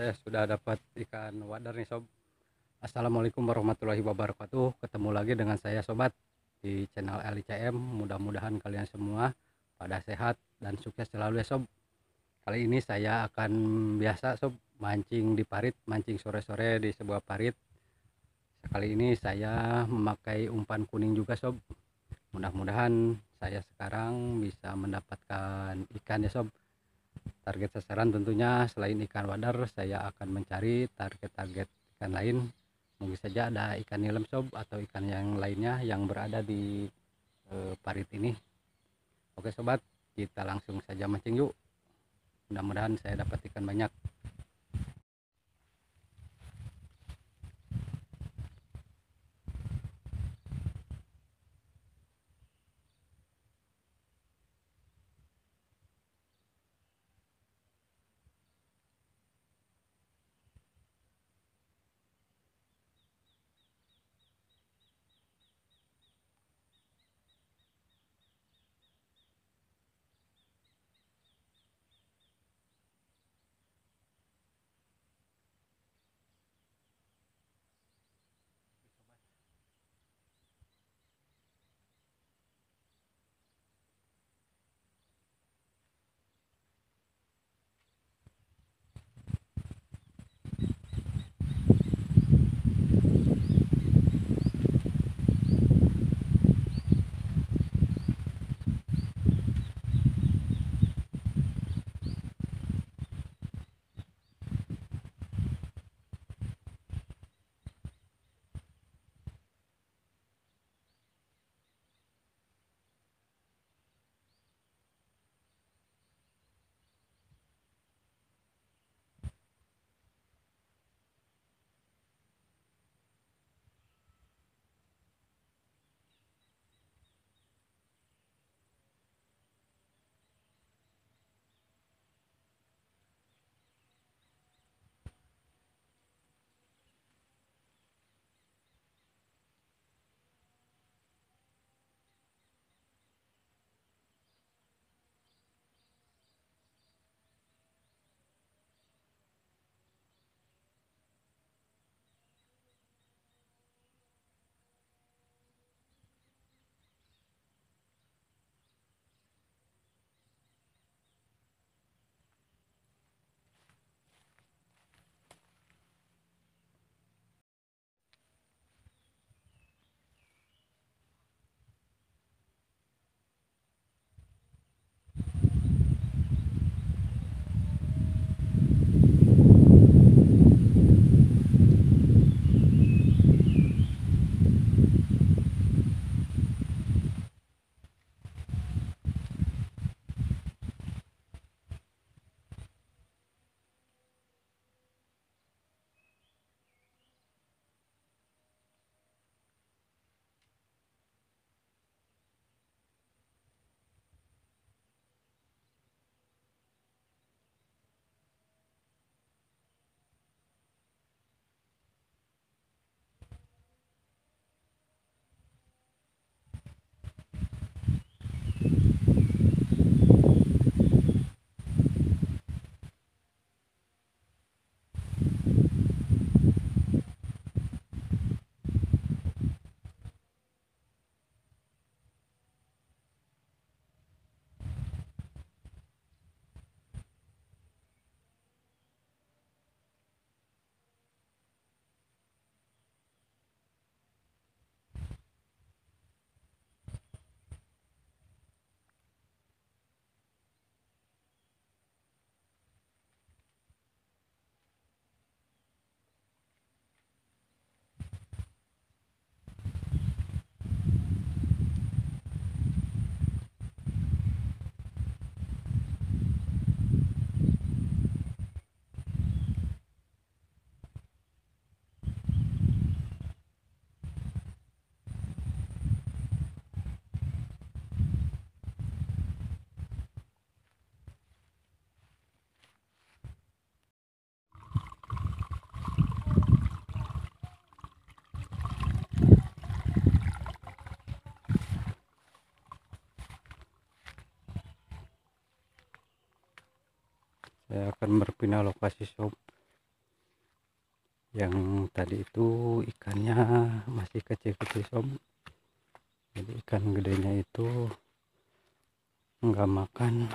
saya sudah dapat ikan wadar nih sob. Assalamualaikum warahmatullahi wabarakatuh. Ketemu lagi dengan saya sobat di channel LICM mudah-mudahan kalian semua pada sehat dan sukses selalu ya sob. Kali ini saya akan biasa sob mancing di parit mancing sore-sore di sebuah parit. Kali ini saya memakai umpan kuning juga sob. Mudah-mudahan saya sekarang bisa mendapatkan ikan ya sob target sasaran tentunya selain ikan wadar saya akan mencari target-target ikan lain. Mungkin saja ada ikan nilem sob atau ikan yang lainnya yang berada di e, parit ini. Oke sobat kita langsung saja mancing yuk. Mudah-mudahan saya dapat ikan banyak saya akan berpindah lokasi sob yang tadi itu ikannya masih kecil-kecil sob jadi ikan gedenya itu nggak makan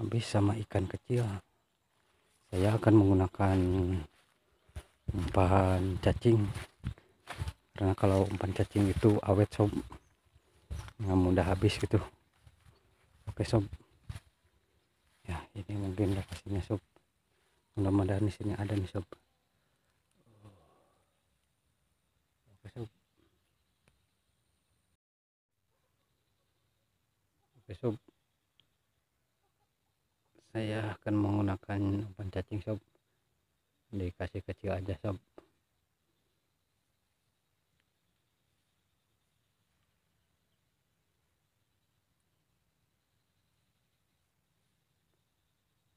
habis sama ikan kecil. Saya akan menggunakan umpan cacing. Karena kalau umpan cacing itu awet sob nggak mudah habis gitu. Oke sob ya ini mungkin lokasinya sob mudah-mudahan di sini ada nih sob oke sob oke sob saya akan menggunakan umpan cacing sob dikasih kecil aja sob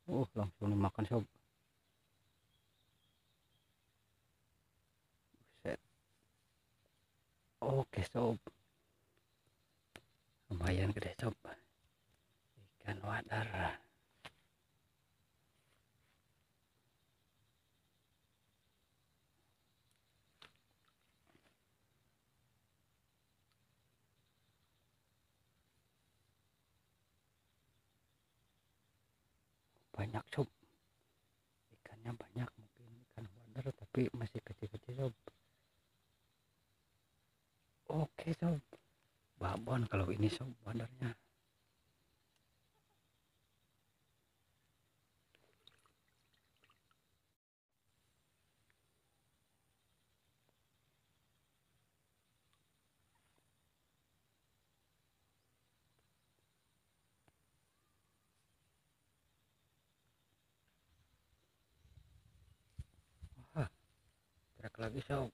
uh langsung dimakan sob Set. oke sob lumayan gede sob ikan wadar banyak sob. Ikannya banyak mungkin ikan wader tapi masih kecil-kecil sob. Oke sob. Babon kalau ini sob wadernya lagi sob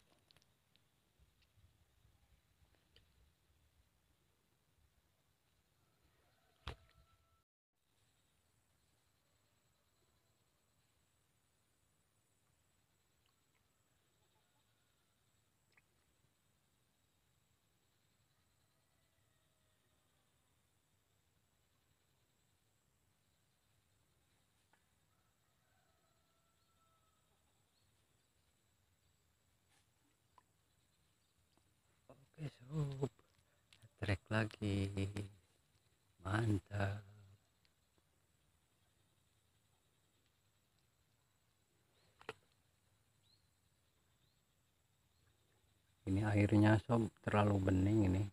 sob trek lagi. Mantap. Ini airnya sob terlalu bening ini.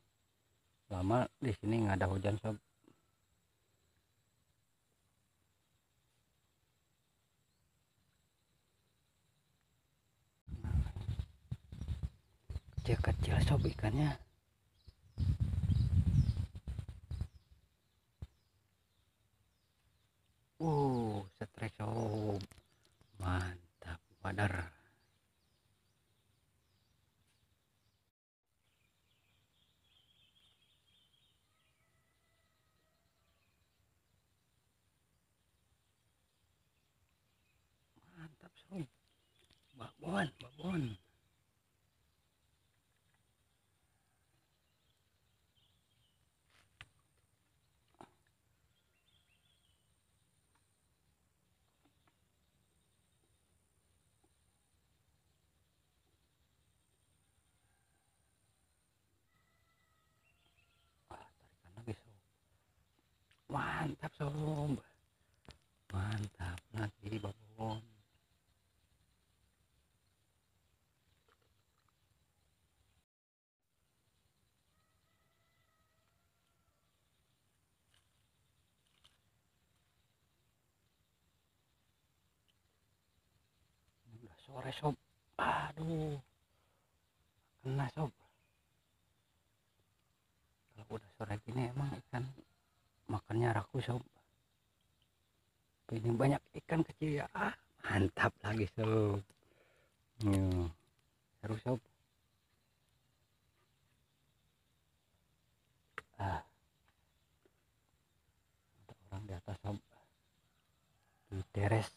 Lama di sini nggak ada hujan sob. Kecil-kecil sob ikannya wadar mantap sob. Babon babon mantap sob. Mantap lagi babon. Udah sore sob. Aduh. Kena sob kalau udah sore gini emang ikan makannya raku sob ini banyak ikan kecil ya. Ah mantap lagi sob. Hmm, seru sob. Ah. Ada orang di atas sob. Di teres.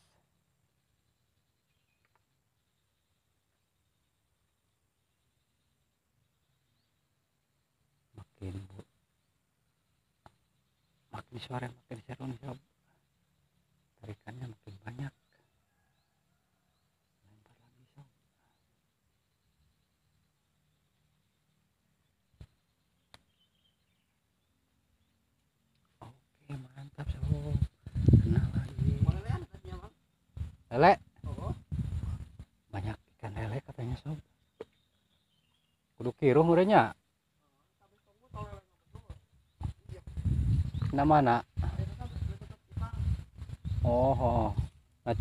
Makin bu di yang makin seru nih sob. Tarikannya makin banyak. Lempar lagi sob. Oke mantap sob. Kena lagi. Lele. Banyak ikan lele katanya sob. Kudu kirung urenya Nah mana? Oh, oh. nah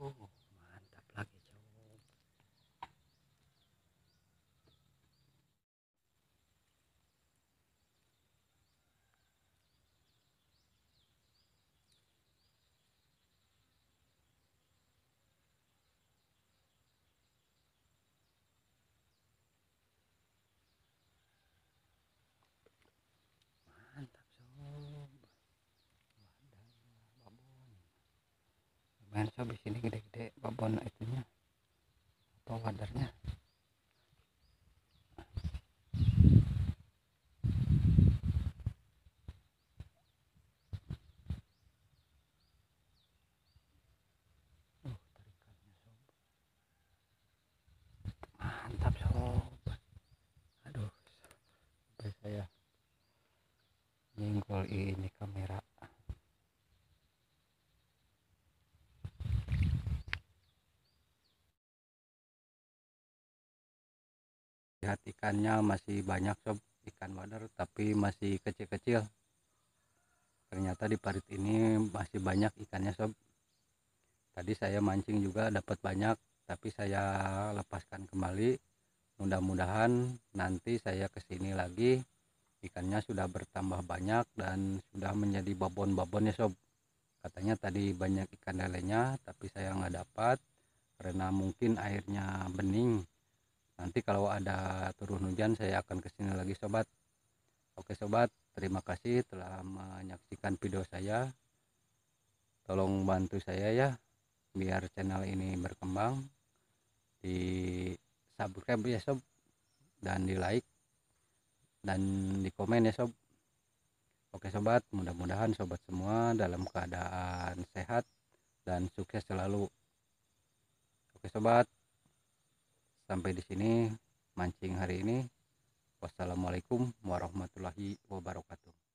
Oh, Lumayan sob di sini gede-gede babon itunya. Apa wadarnya? Uh, tarikannya sob. Mantap sob. Aduh, sampai saya nyenggol ini kamera. Lihat ikannya masih banyak sob. Ikan wader tapi masih kecil-kecil. Ternyata di parit ini masih banyak ikannya sob. Tadi saya mancing juga dapat banyak tapi saya lepaskan kembali. Mudah-mudahan nanti saya ke sini lagi ikannya sudah bertambah banyak dan sudah menjadi babon-babon ya sob. Katanya tadi banyak ikan lelenya tapi saya nggak dapat karena mungkin airnya bening nanti kalau ada turun hujan saya akan ke sini lagi sobat. Oke sobat. Terima kasih telah menyaksikan video saya. Tolong bantu saya ya biar channel ini berkembang. Di subscribe ya sob. Dan di like. Dan di komen ya sob. Oke sobat. Mudah-mudahan sobat semua dalam keadaan sehat dan sukses selalu. Oke sobat sampai di sini mancing hari ini. Wassalamualaikum warahmatullahi wabarakatuh